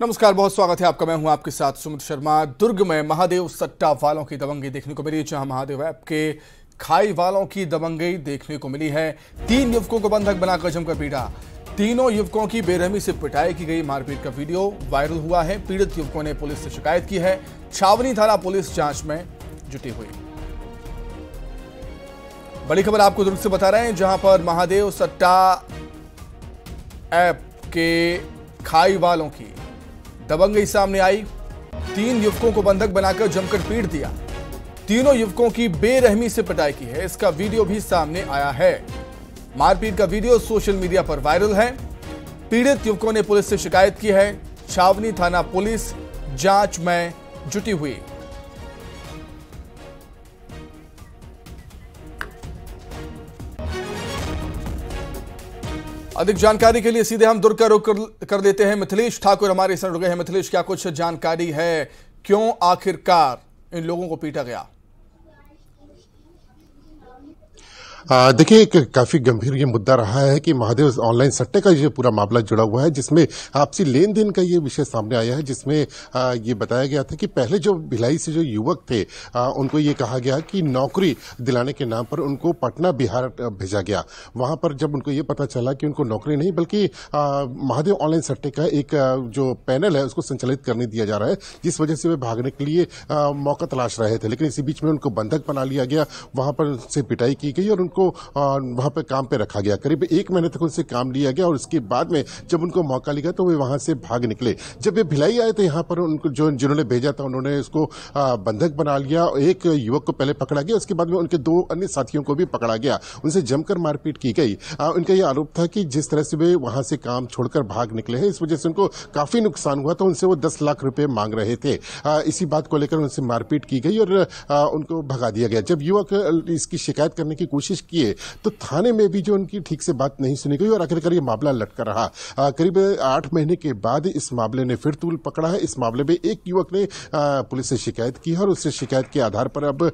नमस्कार, बहुत स्वागत है आपका। मैं हूँ आपके साथ सुमित शर्मा। दुर्ग में महादेव सट्टा वालों की दबंगी देखने को मिली, जहाँ महादेव ऐप के खाई वालों की दबंगई देखने को मिली है। तीन युवकों को बंधक बनाकर जमकर पीटा तीनों युवकों की बेरहमी से पिटाई की गई मारपीट का वीडियो वायरल हुआ है। पीड़ित युवकों ने पुलिस से शिकायत की है। छावनी थाना पुलिस जाँच में जुटी हुई। बड़ी खबर आपको दुर्ग से बता रहे हैं, जहाँ पर महादेव सट्टा ऐप के खाई वालों की दबंगई सामने आई। तीन युवकों को बंधक बनाकर जमकर पीट दिया। तीनों युवकों की बेरहमी से पिटाई की है। इसका वीडियो भी सामने आया है। मारपीट का वीडियो सोशल मीडिया पर वायरल है। पीड़ित युवकों ने पुलिस से शिकायत की है। छावनी थाना पुलिस, जाँच में जुटी हुई। अधिक जानकारी के लिए सीधे हम दुर्ग का रुख कर, कर लेते हैं। मिथिलेश ठाकुर हमारे साथ रुके हैं। मिथिलेश क्या कुछ जानकारी है? क्यों आखिरकार इन लोगों को पीटा गया? देखिए, एक काफ़ी गंभीर ये मुद्दा रहा है कि महादेव ऑनलाइन सट्टे का ये पूरा मामला जुड़ा हुआ है, जिसमें आपसी लेन देन का ये विषय सामने आया है, जिसमें ये बताया गया था कि पहले जो भिलाई से जो युवक थे उनको ये कहा गया कि नौकरी दिलाने के नाम पर उनको पटना बिहार भेजा गया। वहाँ पर जब उनको ये पता चला कि उनको नौकरी नहीं, बल्कि महादेव ऑनलाइन सट्टे का एक जो पैनल है, उसको संचालित करने दिया जा रहा है, जिस वजह से वे भागने के लिए मौका तलाश रहे थे। लेकिन इसी बीच में उनको बंधक बना लिया गया, वहाँ पर उनसे पिटाई की गई और उनको वहाँ पर काम पे रखा गया। करीब एक महीने तक उनसे काम लिया गया और उसके बाद में जब उनको मौका लिया तो वे वहाँ से भाग निकले। जब वे भिलाई आए तो यहाँ पर उनको जो जिन्होंने भेजा था उन्होंने उसको बंधक बना लिया एक युवक को पहले पकड़ा गया। उसके बाद में उनके दो अन्य साथियों को भी पकड़ा गया। उनसे जमकर मारपीट की गई। उनका यह आरोप था कि जिस तरह से वे वहाँ से काम छोड़कर भाग निकले हैं, इस वजह से उनको काफ़ी नुकसान हुआ तो उनसे वो दस लाख रुपए मांग रहे थे। इसी बात को लेकर उनसे मारपीट की गई और उनको भगा दिया गया। जब युवक इसकी शिकायत करने की कोशिश किए तो थाने में भी जो उनकी ठीक से बात नहीं सुनी गई और आखिरकार ये मामला लटका रहा। करीब आठ महीने के बाद इस मामले ने फिर तूल पकड़ा है। इस मामले में एक युवक ने पुलिस से शिकायत की है और उससे शिकायत के आधार पर अब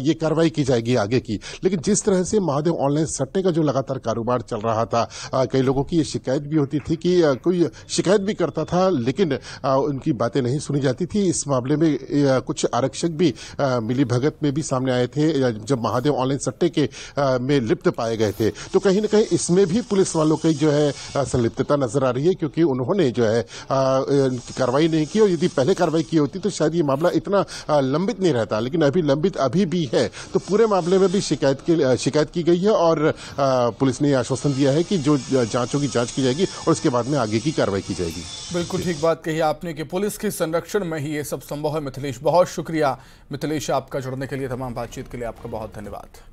ये कार्रवाई की जाएगी आगे की। लेकिन जिस तरह से महादेव ऑनलाइन सट्टे का जो लगातार कारोबार चल रहा था कई लोगों की ये शिकायत भी होती थी कि कोई शिकायत भी करता था, लेकिन उनकी बातें नहीं सुनी जाती थी। इस मामले में कुछ आरक्षक भी मिली भगत में भी सामने आए थे जब महादेव ऑनलाइन सट्टे के में लिप्त पाए गए थे। तो कहीं ना कहीं इसमें भी पुलिस वालों की जो है संलिप्तता नज़र आ रही है, क्योंकि उन्होंने जो है कार्रवाई नहीं की और यदि पहले कार्रवाई की होती तो शायद ये मामला इतना लंबित नहीं रहता, लेकिन अभी लंबित अभी भी है। तो पूरे मामले में भी शिकायत की शिकायत की गई है और पुलिस ने आश्वासन दिया है कि जो जांचों की जाँच की जाएगी और उसके बाद में आगे की कार्रवाई की जाएगी। बिल्कुल ठीक बात कही आपने कि पुलिस के संरक्षण में ही ये सब संभव है। मिथिलेश, बहुत शुक्रिया। मिथिलेश, आपका जुड़ने के लिए तमाम बातचीत के लिए आपका बहुत धन्यवाद।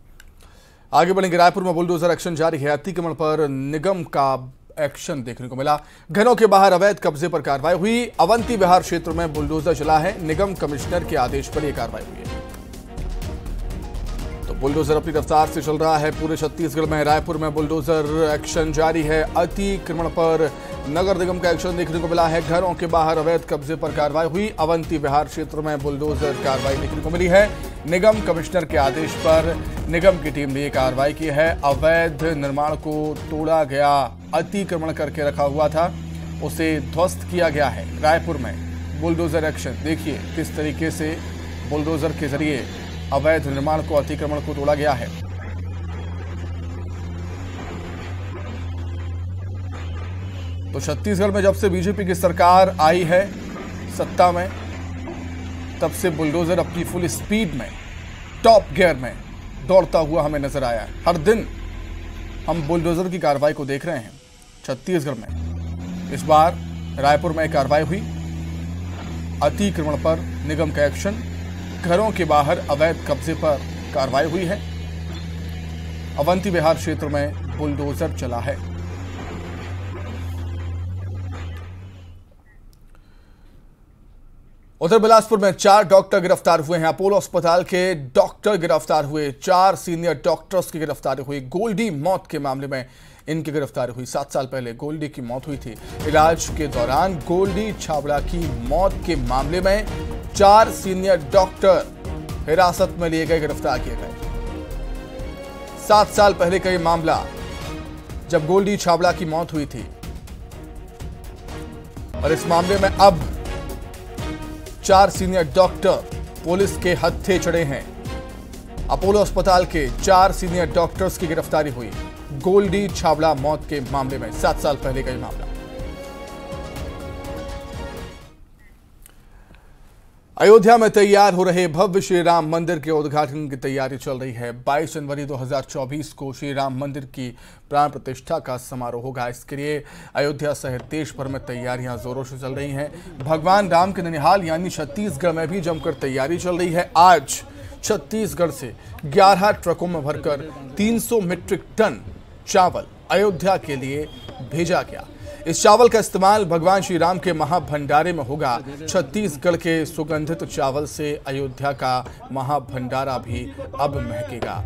आगे बढ़ेंगे रायपुर में बुलडोजर एक्शन जारी है। अतिक्रमण पर निगम का एक्शन देखने को मिला। घरों के बाहर अवैध कब्जे पर कार्रवाई हुई। अवंती बिहार क्षेत्र में बुलडोजर चला है। निगम कमिश्नर के आदेश पर यह कार्रवाई हुई है। तो बुलडोजर अपनी रफ्तार से चल रहा है। पूरे छत्तीसगढ़ में रायपुर में बुलडोजर एक्शन जारी है। अतिक्रमण पर नगर निगम का एक्शन देखने को मिला है। घरों के बाहर अवैध कब्जे पर कार्रवाई हुई। अवंती बिहार क्षेत्र में बुलडोजर कार्रवाई देखने को मिली है। निगम कमिश्नर के आदेश पर निगम की टीम ने यह कार्रवाई की है। अवैध निर्माण को तोड़ा गया, अतिक्रमण करके रखा हुआ था। उसे ध्वस्त किया गया है रायपुर में। बुलडोजर एक्शन, देखिए किस तरीके से बुलडोजर के ज़रिए अवैध निर्माण को, अतिक्रमण को तोड़ा गया है। तो छत्तीसगढ़ में जब से बीजेपी की सरकार आई है सत्ता में तब से बुलडोजर अपनी फुल स्पीड में, टॉप गियर में दौड़ता हुआ हमें नज़र आया है। हर दिन हम बुलडोजर की कार्रवाई को देख रहे हैं, छत्तीसगढ़ में। इस बार रायपुर में कार्रवाई हुई। अतिक्रमण पर निगम का एक्शन, घरों के बाहर अवैध कब्जे पर कार्रवाई हुई है। अवंती बिहार क्षेत्र में बुलडोजर चला है। उधर बिलासपुर में चार डॉक्टर गिरफ़्तार हुए हैं। अपोलो अस्पताल के डॉक्टर गिरफ़्तार हुए। चार सीनियर डॉक्टर्स की गिरफ्तारी हुई। गोल्डी मौत के मामले में इनकी गिरफ्तारी हुई। सात साल पहले गोल्डी की मौत हुई थी। इलाज के दौरान गोल्डी छाबड़ा की मौत के मामले में चार सीनियर डॉक्टर हिरासत में लिए गए, गिरफ़्तार किए गए। सात साल पहले का यह मामला, जब गोल्डी छाबड़ा की मौत हुई थी। और इस मामले में अब चार सीनियर डॉक्टर पुलिस के हत्थे चढ़े हैं। अपोलो अस्पताल के चार सीनियर डॉक्टर्स की गिरफ्तारी हुई। गोल्डी छावड़ा मौत के मामले में सात साल पहले का यह मामला। अयोध्या में तैयार हो रहे भव्य श्री राम मंदिर के उद्घाटन की तैयारी चल रही है। 22 जनवरी 2024 को श्री राम मंदिर की प्राण प्रतिष्ठा का समारोह होगा। इसके लिए अयोध्या सहित देश भर में तैयारियाँ जोरों से चल रही हैं। भगवान राम के ननिहाल यानी छत्तीसगढ़ में भी जमकर तैयारी चल रही है। आज छत्तीसगढ़ से 11 ट्रकों में भरकर 300 मीट्रिक टन चावल अयोध्या के लिए भेजा गया। इस चावल का इस्तेमाल भगवान श्री राम के महाभंडारे में होगा। छत्तीसगढ़ के सुगंधित चावल से अयोध्या का महाभंडारा भी अब महकेगा।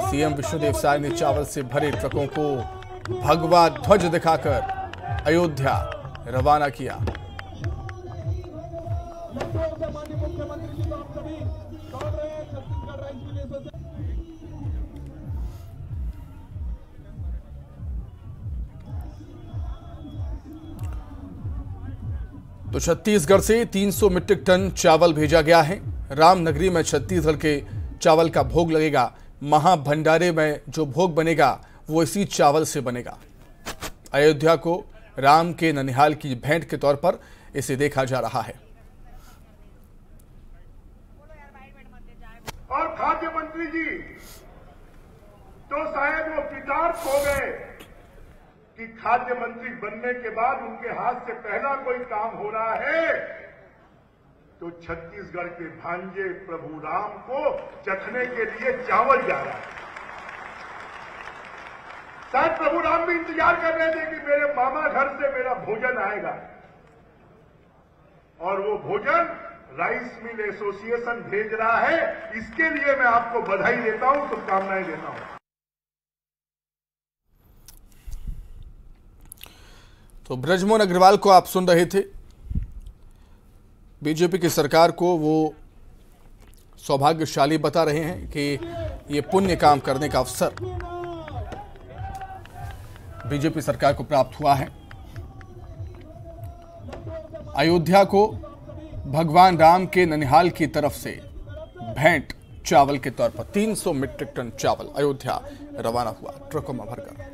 सीएम विष्णुदेव साय ने चावल से भरे ट्रकों को भगवा ध्वज दिखाकर अयोध्या रवाना किया। तो छत्तीसगढ़ से 300 मीट्रिक टन चावल भेजा गया है। रामनगरी में छत्तीसगढ़ के चावल का भोग लगेगा। महाभंडारे में जो भोग बनेगा, वो इसी चावल से बनेगा। अयोध्या को राम के ननिहाल की भेंट के तौर पर इसे देखा जा रहा है। और खाद्य मंत्री जी तो शायद वो कृतार्थ हो गए। कि खाद्य मंत्री बनने के बाद उनके हाथ से पहला कोई काम हो रहा है तो छत्तीसगढ़ के भांजे प्रभु राम को चखने के लिए चावल जा रहा है। शायद प्रभु राम भी इंतज़ार कर रहे थे कि मेरे मामा घर से मेरा भोजन आएगा। और वो भोजन राइस मिल एसोसिएशन भेज रहा है, इसके लिए मैं आपको बधाई देता हूँ, शुभकामनाएँ देता हूँ। तो ब्रजमोहन अग्रवाल को आप सुन रहे थे। बीजेपी की सरकार को वो सौभाग्यशाली बता रहे हैं कि ये पुण्य काम करने का अवसर बीजेपी सरकार को प्राप्त हुआ है। अयोध्या को भगवान राम के ननिहाल की तरफ़ से भेंट चावल के तौर पर 300 मीट्रिक टन चावल अयोध्या रवाना हुआ, ट्रकों में भरकर।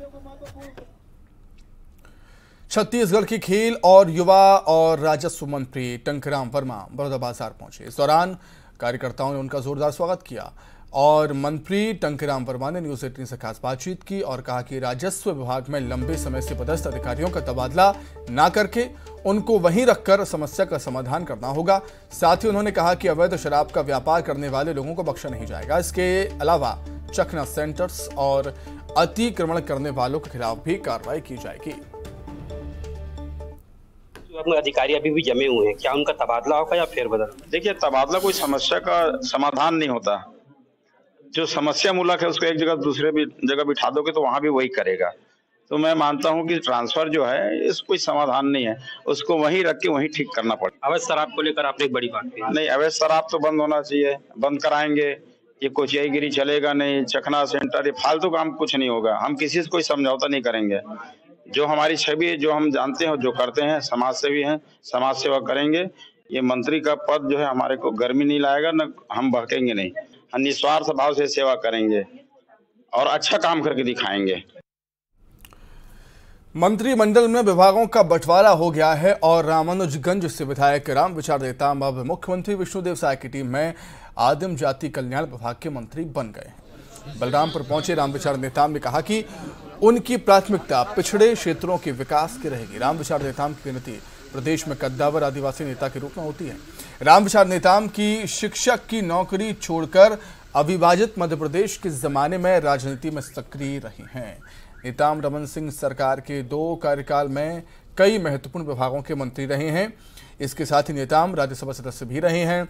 छत्तीसगढ़ की खेल और युवा और राजस्व मंत्री टंकराम वर्मा बड़ौदाबाजार पहुँचे। इस दौरान कार्यकर्ताओं ने उनका जोरदार स्वागत किया और मंत्री टंकराम वर्मा ने न्यूज़ एटीन से खास बातचीत की और कहा कि राजस्व विभाग में लंबे समय से पदस्थ अधिकारियों का तबादला ना करके उनको वहीं रखकर समस्या का समाधान करना होगा। साथ ही उन्होंने कहा कि अवैध शराब का व्यापार करने वाले लोगों को बख्शा नहीं जाएगा। इसके अलावा चखना सेंटर्स और अतिक्रमण करने वालों के खिलाफ भी कार्रवाई की जाएगी। अपने अधिकारी अभी भी जमे हुए हैं। क्या उनका तबादला होगा या फेरबदल देखिए तबादला कोई समस्या का समाधान नहीं होता। जो समस्या मूलक है उसको एक जगह दूसरे भी जगह बिठा दोगे तो वहाँ भी वही करेगा। तो मैं मानता हूँ कि ट्रांसफ़र जो है इस कोई समाधान नहीं है। उसको वहीं रख के वहीं ठीक करना पड़ेगा। अवैध शराब को लेकर आपने एक बड़ी बात कही। नहीं अवैध शराब तो बंद होना चाहिए। बंद कराएँगे। ये कोचियाईगिरी चलेगा नहीं चखना सेंटर ये फालतू काम कुछ नहीं होगा। हम किसी से कोई समझौता नहीं करेंगे। जो हमारी छवि है, जो हम जानते हैं जो करते हैं समाज सेवी हैं समाज सेवा करेंगे, ये मंत्री का पद जो है हमारे को गर्मी नहीं लाएगा, न हम बहकेंगे नहीं। हम निस्वार्थ भाव से सेवा करेंगे और अच्छा काम करके दिखाएँगे। मंत्रिमंडल में विभागों का बंटवारा हो गया है और रामानुजगंज से विधायक राम विचार नेताम अब मुख्यमंत्री विष्णुदेव साय की टीम में आदिम जाति कल्याण विभाग के मंत्री बन गए। बलरामपुर पहुँचे, राम विचार नेताम ने कहा कि उनकी प्राथमिकता पिछड़े क्षेत्रों के विकास की रहेगी। राम विचार नेताम की गिनती प्रदेश में कद्दावर आदिवासी नेता के रूप में होती है। राम विचार नेताम की शिक्षक की नौकरी छोड़कर अविभाजित मध्य प्रदेश के जमाने में राजनीति में सक्रिय रही हैं। नेताम रमन सिंह सरकार के दो कार्यकाल में कई महत्वपूर्ण विभागों के मंत्री रहे हैं। इसके साथ ही नेताम राज्यसभा सदस्य भी रहे हैं।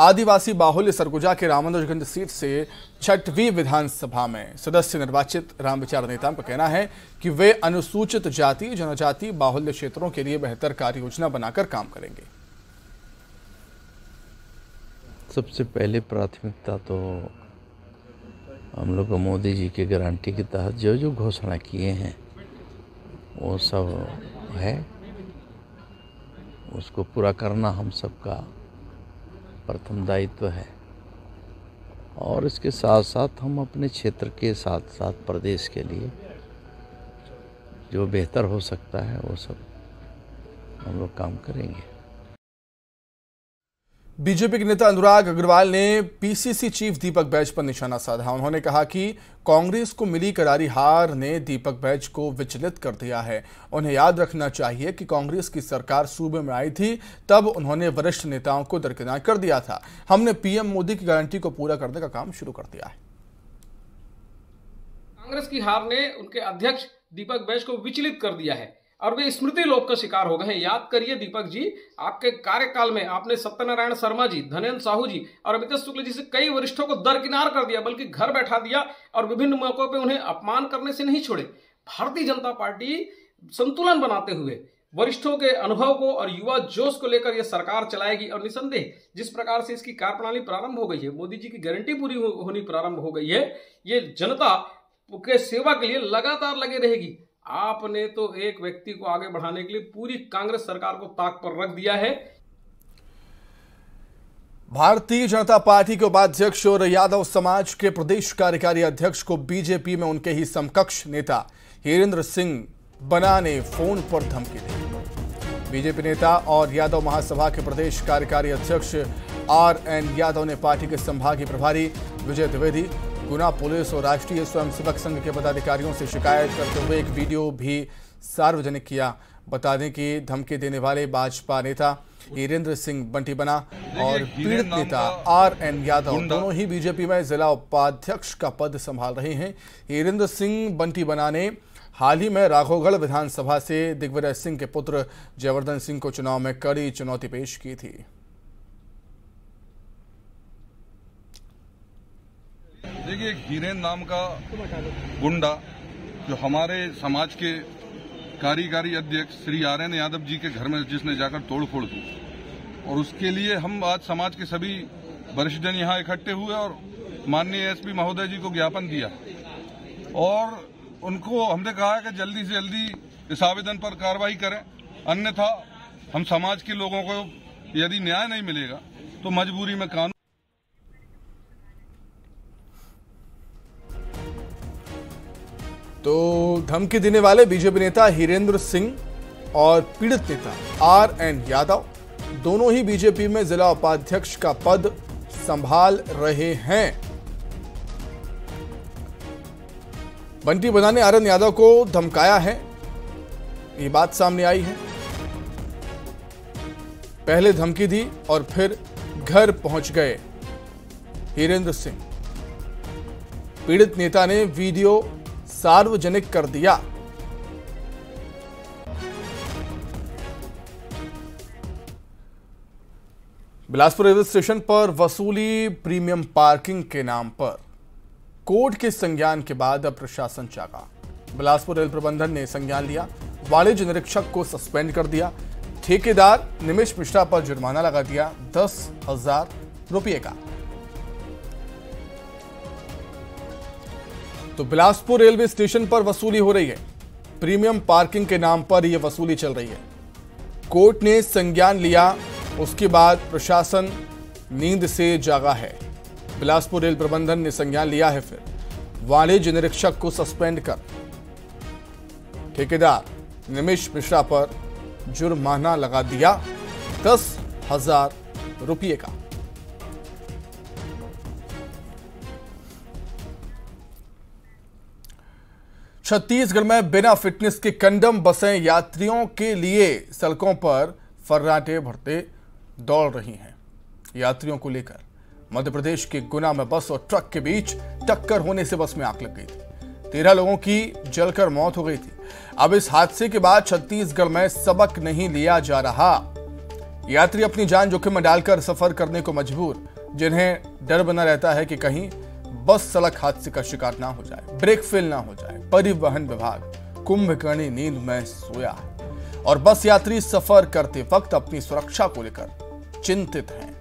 आदिवासी बाहुल्य सरगुजा के रामानुजगंज सीट से छठवीं विधानसभा में सदस्य निर्वाचित राम विचार नेताम का कहना है कि वे अनुसूचित जाति, जनजाति, बाहुल्य क्षेत्रों के लिए बेहतर कार्य योजना बनाकर काम करेंगे। सबसे पहले प्राथमिकता तो हम लोग मोदी जी की गारंटी के तहत जो जो घोषणा किए हैं, वो सब है। उसको पूरा करना हम सबका प्रथम दायित्व है। और इसके साथ साथ हम अपने क्षेत्र के साथ साथ प्रदेश के लिए जो बेहतर हो सकता है, वो सब हम लोग काम करेंगे। बीजेपी के नेता अनुराग अग्रवाल ने पीसीसी चीफ दीपक बैज पर निशाना साधा। उन्होंने कहा कि कांग्रेस को मिली करारी हार ने दीपक बैज को विचलित कर दिया है। उन्हें याद रखना चाहिए कि कांग्रेस की सरकार सूबे में आई थी, तब उन्होंने वरिष्ठ नेताओं को दरकिनार कर दिया था। हमने पीएम मोदी की गारंटी को पूरा करने का काम शुरू कर दिया है। कांग्रेस की हार ने उनके अध्यक्ष दीपक बैज को विचलित कर दिया है। और वे स्मृति लोप का शिकार हो गए हैं। याद करिए दीपक जी, आपके कार्यकाल में आपने सत्यनारायण शर्मा जी, धनेन्द्र साहू जी और अमित शुक्ल जी से कई वरिष्ठों को दरकिनार कर दिया, बल्कि घर बैठा दिया और विभिन्न मौकों पर उन्हें अपमान करने से नहीं छोड़े। भारतीय जनता पार्टी संतुलन बनाते हुए वरिष्ठों के अनुभव को और युवा जोश को लेकर यह सरकार चलाएगी और निसंदेह जिस प्रकार से इसकी कार्यप्रणाली प्रारंभ हो गई है, मोदी जी की गारंटी पूरी होनी प्रारंभ हो गई है, ये जनता के सेवा के लिए लगातार लगे रहेगी। आपने तो एक व्यक्ति को आगे बढ़ाने के लिए पूरी कांग्रेस सरकार को ताक पर रख दिया है। भारतीय जनता पार्टी के उपाध्यक्ष और यादव समाज के प्रदेश कार्यकारी अध्यक्ष को बीजेपी में उनके ही समकक्ष नेता हिरेंद्र सिंह बना ने फ़ोन पर धमकी दी। बीजेपी नेता और यादव महासभा के प्रदेश कार्यकारी अध्यक्ष आर एन यादव ने पार्टी के संभागीय प्रभारी विजय द्विवेदी गुना पुलिस और राष्ट्रीय स्वयंसेवक संघ के पदाधिकारियों से शिकायत करते हुए एक वीडियो भी सार्वजनिक किया। बता दें कि धमकी देने वाले भाजपा नेता हीरेंद्र सिंह बंटी बना और पीड़ित नेता आर एन यादव दोनों ही बीजेपी में जिला उपाध्यक्ष का पद संभाल रहे हैं। हीरेंद्र सिंह बंटी बना ने हाल ही में राघोगढ़ विधानसभा से दिग्विजय सिंह के पुत्र जयवर्धन सिंह को चुनाव में कड़ी चुनौती पेश की थी। देखिए हीरेन नाम का गुंडा जो हमारे समाज के कार्यकारी अध्यक्ष श्री आर एन यादव जी के घर में जिसने जाकर तोड़फोड़ की। और उसके लिए हम आज समाज के सभी वरिष्ठ जन यहाँ इकट्ठे हुए और माननीय एसपी महोदय जी को ज्ञापन दिया। और उनको हमने कहा कि जल्दी से जल्दी इस आवेदन पर कार्रवाई करें। अन्यथा हम समाज के लोगों को यदि न्याय नहीं मिलेगा तो मजबूरी में कानून तो धमकी देने वाले बीजेपी नेता हिरेंद्र सिंह और पीड़ित नेता आर एन यादव दोनों ही बीजेपी में जिला उपाध्यक्ष का पद संभाल रहे हैं। बंटी बना ने आर एन यादव को धमकाया है। ये बात सामने आई है। पहले धमकी दी और फिर घर पहुँच गए हिरेंद्र सिंह। पीड़ित नेता ने वीडियो सार्वजनिक कर दिया। बिलासपुर रेलवे स्टेशन पर वसूली प्रीमियम पार्किंग के नाम पर। कोर्ट के संज्ञान के बाद अब प्रशासन चाका बिलासपुर रेल प्रबंधन ने संज्ञान लिया। वाणिज्य निरीक्षक को सस्पेंड कर दिया। ठेकेदार निमिष मिश्रा पर जुर्माना लगा दिया। दस हज़ार रुपये का। तो बिलासपुर रेलवे स्टेशन पर वसूली हो रही है। प्रीमियम पार्किंग के नाम पर यह वसूली चल रही है। कोर्ट ने संज्ञान लिया, उसके बाद प्रशासन नींद से जागा है। बिलासपुर रेल प्रबंधन ने संज्ञान लिया है फिर। वाणिज्य निरीक्षक को सस्पेंड कर। ठेकेदार निमिष मिश्रा पर जुर्माना लगा दिया, दस हज़ार रुपये का। छत्तीसगढ़ में बिना फिटनेस के कंडम बसें यात्रियों के लिए सड़कों पर फर्राटे भरते दौड़ रही हैं। यात्रियों को लेकर मध्य प्रदेश के गुना में बस और ट्रक के बीच टक्कर होने से बस में आग लग गई थी। तेरह लोगों की जलकर मौत हो गई थी। अब इस हादसे के बाद छत्तीसगढ़ में सबक नहीं लिया जा रहा। यात्री अपनी जान जोखिम में डालकर सफ़र करने को मजबूर, जिन्हें डर बना रहता है कि कहीं बस सड़क हादसे का शिकार ना हो जाए, ब्रेक फेल ना हो जाए। परिवहन विभाग, कुंभकर्णी नींद में सोया है। और बस यात्री सफ़र करते वक्त अपनी सुरक्षा को लेकर चिंतित हैं।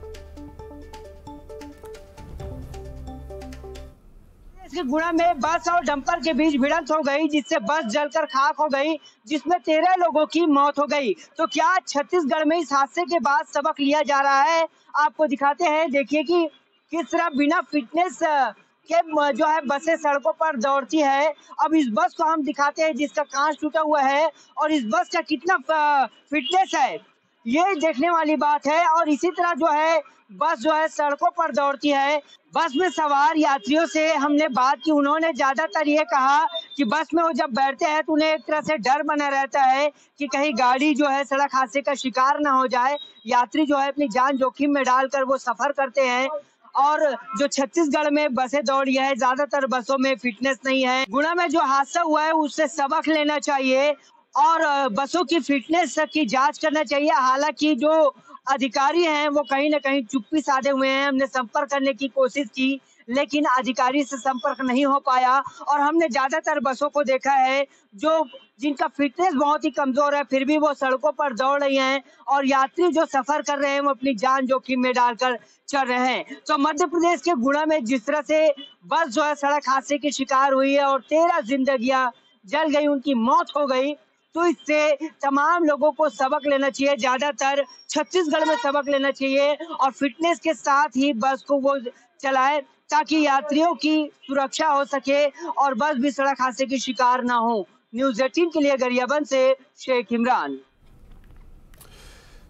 गुणा में बस और डंपर के बीच भिड़ंत हो गई, जिससे बस जलकर खाक हो गई, जिसमें तेरह लोगों की मौत हो गई। तो क्या छत्तीसगढ़ में इस हादसे के बाद सबक लिया जा रहा है? आपको दिखाते हैं, देखिए कि किस तरह बिना फिटनेस के जो है बसें सड़कों पर दौड़ती है। अब इस बस को हम दिखाते हैं जिसका कांच टूटा हुआ है और इस बस का कितना फिटनेस है, ये देखने वाली बात है। और इसी तरह जो है, बस जो है सड़कों पर दौड़ती है। बस में सवार यात्रियों से हमने बात की। उन्होंने ज़्यादातर ये कहा कि बस में वो जब बैठते हैं तो उन्हें एक तरह से डर बना रहता है कि कहीं गाड़ी जो है सड़क हादसे का शिकार ना हो जाए। यात्री जो है अपनी जान जोखिम में डालकर वो सफ़र करते हैं। और जो छत्तीसगढ़ में बसें दौड़ी है, ज़्यादातर बसों में फिटनेस नहीं है। गुना में जो हादसा हुआ है, उससे सबक लेना चाहिए और बसों की फिटनेस की जाँच करना चाहिए। हालाँकि जो अधिकारी हैं, वो कहीं ना कहीं चुप्पी साधे हुए हैं। हमने संपर्क करने की कोशिश की लेकिन अधिकारी से संपर्क नहीं हो पाया और हमने ज़्यादातर बसों को देखा है जो, जिनका फिटनेस बहुत ही कमज़ोर है, फिर भी वो सड़कों पर दौड़ रही हैं और यात्री जो सफ़र कर रहे हैं वो अपनी जान जोखिम में डालकर चल रहे हैं। तो मध्य प्रदेश के गुणा में जिस तरह से बस जो है, सड़क हादसे की शिकार हुई है और तेरह जिंदगियाँ जल गई, उनकी मौत हो गई तो इससे तमाम लोगों को सबक लेना चाहिए। ज़्यादातर छत्तीसगढ़ में सबक लेना चाहिए और फिटनेस के साथ ही बस को वो चलाए। ताकि यात्रियों की सुरक्षा हो सके और बस भी सड़क हादसे की शिकार ना हो। न्यूज़ एटीन के लिए गरियाबंद से शेख इमरान।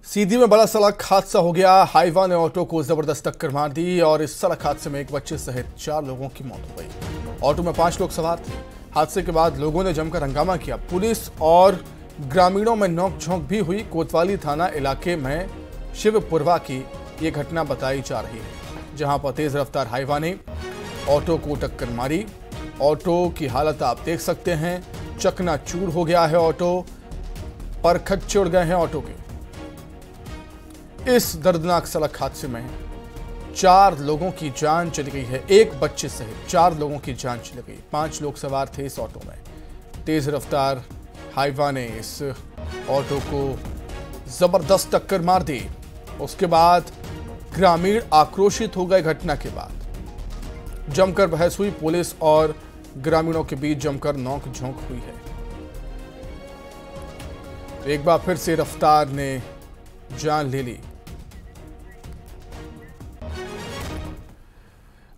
सीधी में बड़ा सड़क हादसा हो गया। हाईवा ने ऑटो को ज़बरदस्त टक्कर मार दी और इस सड़क हादसे में एक बच्चे सहित चार लोगों की मौत हो गई। ऑटो में पाँच लोग सवार थे। हादसे के बाद लोगों ने जमकर हंगामा किया। पुलिस और ग्रामीणों में नोकझोंक भी हुई। कोतवाली थाना इलाके में शिवपुरवा की ये घटना बताई जा रही है। जहाँ पर तेज रफ्तार हाईवा ने ऑटो को टक्कर मारी। ऑटो की हालत आप देख सकते हैं। चकना चूर हो गया है ऑटो पर खच्चड़ गए हैं ऑटो के। इस दर्दनाक सड़क हादसे में चार लोगों की जान चली गई है। एक बच्चे सहित चार लोगों की जान चली गई। पाँच लोग सवार थे इस ऑटो में। तेज रफ्तार हाईवा ने इस ऑटो को ज़बरदस्त टक्कर मार दी। उसके बाद ग्रामीण आक्रोशित हो गए घटना के बाद। जमकर बहस हुई, पुलिस और ग्रामीणों के बीच जमकर नोक झोंक हुई है। एक बार फिर से रफ्तार ने जान ले ली।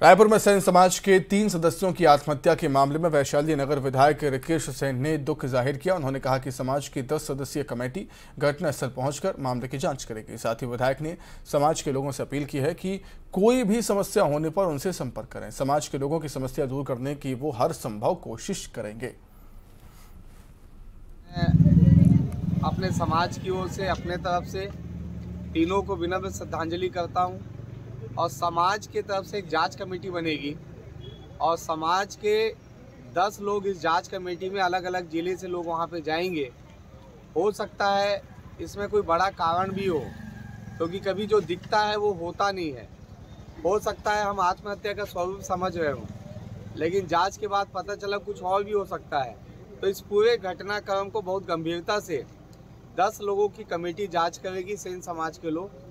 रायपुर में सैन समाज के तीन सदस्यों की आत्महत्या के मामले में वैशाली नगर विधायक रिकेश सेन ने दुख ज़ाहिर किया। उन्होंने कहा कि समाज की दस सदस्यीय कमेटी घटनास्थल पहुंचकर मामले की जाँच करेगी। साथ ही विधायक ने समाज के लोगों से अपील की है कि कोई भी समस्या होने पर उनसे संपर्क करें। समाज के लोगों की समस्या दूर करने की वो हर संभव कोशिश करेंगे। अपने समाज की ओर से, अपने तरफ़ से तीनों को विनम्र श्रद्धांजलि करता हूँ। और समाज के तरफ़ से एक जाँच कमेटी बनेगी। और समाज के दस लोग इस जाँच कमेटी में अलग अलग ज़िले से लोग वहाँ पे जाएँगे। हो सकता है इसमें कोई बड़ा कारण भी हो, क्योंकि तो कभी जो दिखता है वो होता नहीं है। हो सकता है हम आत्महत्या का स्वरूप समझ रहे हों, लेकिन जाँच के बाद पता चला कुछ और भी हो सकता है। तो इस पूरे घटनाक्रम को बहुत गंभीरता से दस लोगों की कमेटी जाँच करेगी सेन समाज के लोग।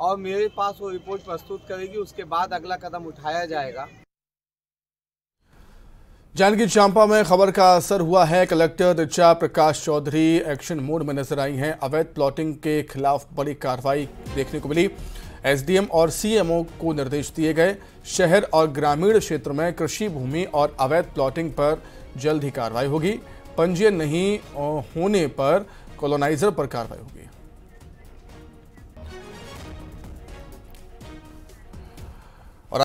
और मेरे पास वो रिपोर्ट प्रस्तुत करेगी, उसके बाद अगला कदम उठाया जाएगा। जांजगीर चांपा में खबर का असर हुआ है। Collector Richa Prakash Chaudhary action mode में नज़र आई हैं। अवैध प्लॉटिंग के खिलाफ बड़ी कार्रवाई देखने को मिली। एसडीएम और सीएमओ को निर्देश दिए गए। शहर और ग्रामीण क्षेत्र में कृषि भूमि और अवैध प्लॉटिंग पर जल्द ही कार्रवाई होगी। पंजीयन नहीं होने पर कॉलोनाइजर पर कार्रवाई होगी।